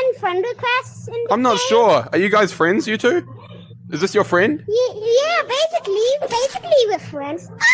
friend friend requests? I'm not game? sure. Are you guys friends, you two? Is this your friend? Yeah, Yeah, basically, basically we're friends.